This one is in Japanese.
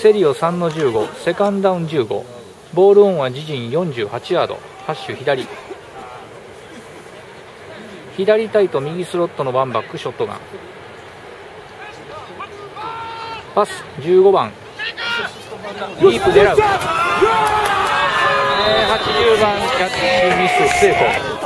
セリオ3の15セカンダウン15ボールオンは自陣48ヤード。ハッシュ左。左タイト右スロットのワンバックショットガン。パス15番。ディープ狙う、えー、80番キャッチミス成功